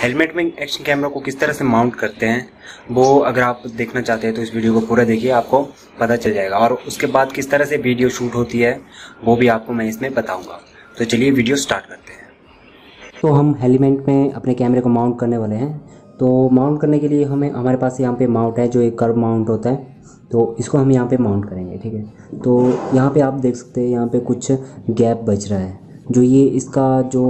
Helmet में action camera को किस तरह से माउंट करते हैं, वो अगर आप देखना चाहते हैं तो इस वीडियो को पूरा देखिए, आपको पता चल जाएगा। और उसके बाद किस तरह से वीडियो शूट होती है, वो भी आपको मैं इसमें बताऊँगा। तो चलिए वीडियो स्टार्ट करते हैं। तो हम हेलमेट में अपने कैमरे को माउंट करने वाले हैं। तो माउंट करने के लिए हमें, हमारे पास यहाँ पे माउंट है, जो एक कर्व माउंट होता है। तो इसको हम यहाँ पे माउंट करेंगे, ठीक है? तो यहाँ पे आप देख सकते हैं, यहाँ पे कुछ गैप बच रहा है। जो ये इसका जो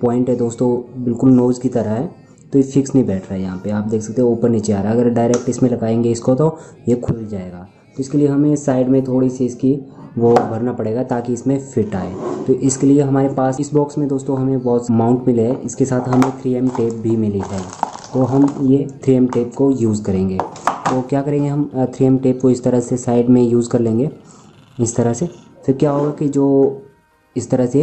पॉइंट है दोस्तों, बिल्कुल नोज़ की तरह है तो ये फिक्स नहीं बैठ रहा है यहाँ पे। आप देख सकते हो, ऊपर नीचे आ रहा है। अगर डायरेक्ट इसमें लगाएँगे इसको तो ये खुल जाएगा। तो इसके लिए हमें साइड में थोड़ी सी इसकी वो भरना पड़ेगा ताकि इसमें फिट आए। तो इसके लिए हमारे पास, इस बॉक्स में दोस्तों हमें बहुत माउंट मिले हैं। इसके साथ हमें थ्री एम टेप भी मिली है। तो हम ये थ्री एम टेप को यूज़ करेंगे। तो क्या करेंगे हम? थ्री एम टेप को इस तरह से साइड में यूज़ कर लेंगे। इस तरह से। फिर क्या होगा कि जो इस तरह से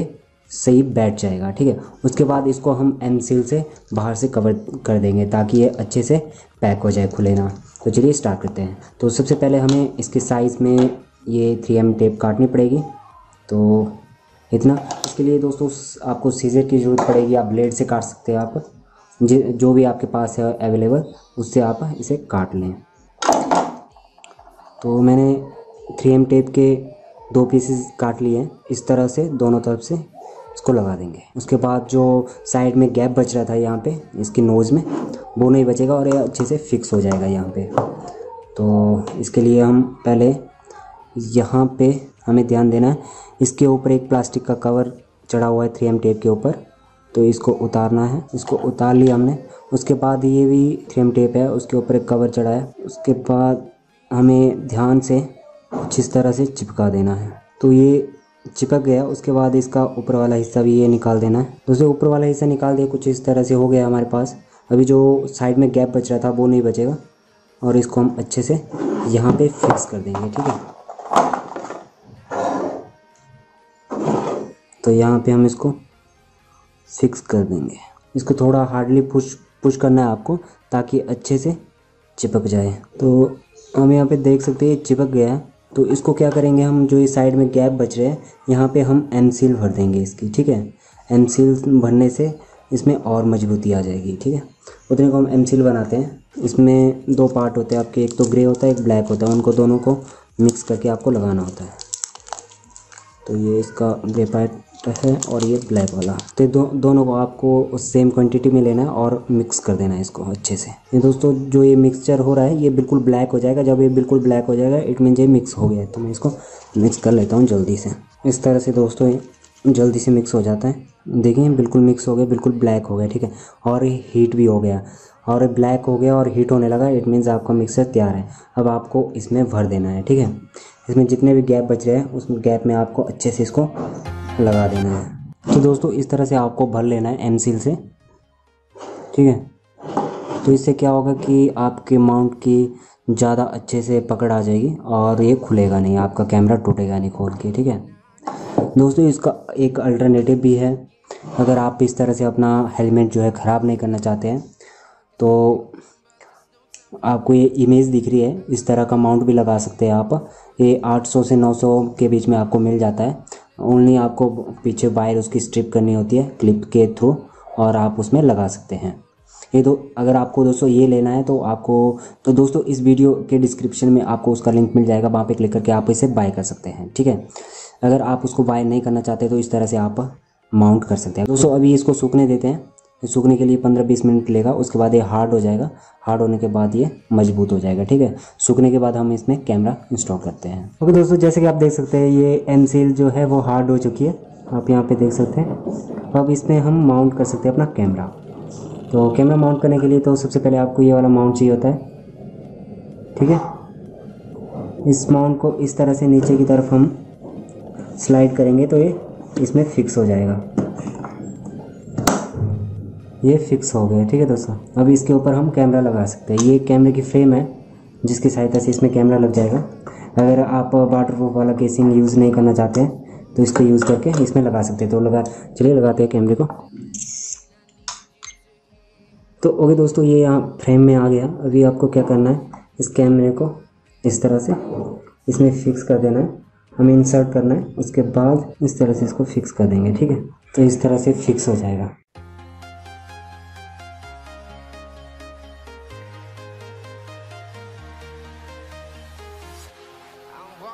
सही बैठ जाएगा, ठीक है? उसके बाद इसको हम एम सील से बाहर से कवर कर देंगे ताकि ये अच्छे से पैक हो जाए, खुले ना। तो चलिए स्टार्ट करते हैं। तो सबसे पहले हमें इसके साइज़ में ये थ्री एम टेप काटनी पड़ेगी। तो इतना। इसके लिए दोस्तों, आपको सीजर की ज़रूरत पड़ेगी। आप ब्लेड से काट सकते हैं आप। जो भी आपके पास है अवेलेबल उससे आप इसे काट लें। तो मैंने थ्री एम टेप के दो पीसेस काट लिए हैं। इस तरह से, दोनों तरफ़ से इसको लगा देंगे। उसके बाद जो साइड में गैप बच रहा था यहाँ पे, इसकी नोज़ में, वो नहीं बचेगा और ये अच्छे से फिक्स हो जाएगा यहाँ पे। तो इसके लिए हम पहले यहाँ पे हमें ध्यान देना है। इसके ऊपर एक प्लास्टिक का कवर चढ़ा हुआ है थ्री टेप के ऊपर। तो इसको उतारना है। इसको उतार लिया हमने। उसके बाद ये भी थ्री टेप है। उसके ऊपर एक कवर चढ़ा है। उसके बाद हमें ध्यान से कुछ इस तरह से चिपका देना है। तो ये चिपक गया, उसके बाद इसका ऊपर वाला हिस्सा भी ये निकाल देना है। दोस्तों ऊपर वाला हिस्सा निकाल दिया, कुछ इस तरह से हो गया हमारे पास। अभी जो साइड में गैप बच रहा था, वो नहीं बचेगा। और इसको हम अच्छे से यहाँ पे फिक्स कर देंगे, ठीक है? तो यहाँ पे हम इसको फिक्स कर देंगे। इसको थोड़ा हार्डली पुश पुश करना है आपको, ताकि अच्छे से चिपक जाए। तो हम यहाँ पे देख सकते हैं चिपक गया है। तो इसको क्या करेंगे हम, जो इस साइड में गैप बच रहे हैं, यहाँ पे हम एम सील भर देंगे इसकी, ठीक है? एम सील भरने से इसमें और मजबूती आ जाएगी, ठीक है? उतने को हम एम सील बनाते हैं। इसमें दो पार्ट होते हैं आपके, एक तो ग्रे होता है, एक ब्लैक होता है, उनको दोनों को मिक्स करके आपको लगाना होता है। तो ये इसका ग्रे पार्ट है और ये ब्लैक वाला। तो दो, दोनों को आपको सेम क्वांटिटी में लेना है और मिक्स कर देना है इसको अच्छे से। ये दोस्तों जो ये मिक्सचर हो रहा है ये बिल्कुल ब्लैक हो जाएगा। जब ये बिल्कुल ब्लैक हो जाएगा इट मीन ये मिक्स हो गया है। तो मैं इसको मिक्स कर लेता हूँ जल्दी से। इस तरह से दोस्तों ये जल्दी से मिक्स हो जाता है। देखिए बिल्कुल मिक्स हो गया बिल्कुल ब्लैक हो गया ठीक है? और हीट भी हो गया। और ब्लैक हो गया और हीट होने लगा इट मीन्स आपका मिक्सर तैयार है। अब आपको इसमें भर देना है ठीक है? इसमें जितने भी गैप बच रहे हैं उस गैप में आपको अच्छे से इसको लगा देना है। तो दोस्तों, इस तरह से आपको भर लेना है एम से। ठीक है? तो इससे क्या होगा कि आपके माउंट की ज़्यादा अच्छे से पकड़ आ जाएगी और ये खुलेगा नहीं, आपका कैमरा टूटेगा नहीं खोल के। ठीक है? दोस्तों, इसका एक अल्टरनेटिव भी है। अगर आप इस तरह से अपना हेलमेट जो है ख़राब नहीं करना चाहते हैं तो आपको ये इमेज दिख रही है। इस तरह का माउंट भी लगा सकते हैं आप। ये 800 से 900 के बीच में आपको मिल जाता है। ओनली आपको पीछे वायर उसकी स्ट्रिप करनी होती है क्लिप के थ्रू और आप उसमें लगा सकते हैं। ये तो अगर आपको दोस्तों ये लेना है तो आपको तो दोस्तों इस वीडियो के डिस्क्रिप्शन में आपको उसका लिंक मिल जाएगा, वहाँ पे क्लिक करके आप इसे बाय कर सकते हैं, ठीक है? अगर आप उसको बाय नहीं करना चाहते तो इस तरह से आप माउंट कर सकते हैं। दोस्तों अभी इसको सूखने देते हैं। सूखने के लिए पंद्रह बीस मिनट लेगा, उसके बाद ये हार्ड हो जाएगा। हार्ड होने के बाद ये मज़बूत हो जाएगा, ठीक है? सूखने के बाद हम इसमें कैमरा इंस्टॉल करते हैं। ओके दोस्तों, जैसे कि आप देख सकते हैं, ये एम सील जो है वो हार्ड हो चुकी है। आप यहाँ पे देख सकते हैं। अब इसमें हम माउंट कर सकते हैं अपना कैमरा तो कैमरा माउंट करने के लिए तो सबसे पहले आपको ये वाला माउंट चाहिए होता है, ठीक है? इस माउंट को इस तरह से नीचे की तरफ़ हम स्लाइड करेंगे तो ये इसमें फिक्स हो जाएगा। ये फिक्स हो गया ठीक है दोस्तों? अब इसके ऊपर हम कैमरा लगा सकते हैं। ये कैमरे की फ्रेम है, जिसकी सहायता से इसमें कैमरा लग जाएगा। अगर आप वाटर प्रूफ वाला केसिंग यूज़ नहीं करना चाहते हैं तो इसको यूज़ करके इसमें लगा सकते हैं। तो लगा, चलिए लगाते हैं कैमरे को। तो ओके दोस्तों, ये यहाँ फ्रेम में आ गया। अभी आपको क्या करना है, इस कैमरे को इस तरह से इसमें फिक्स कर देना है। हमें इंसर्ट करना है, उसके बाद इस तरह से इसको फिक्स कर देंगे, ठीक है? तो इस तरह से फिक्स हो जाएगा।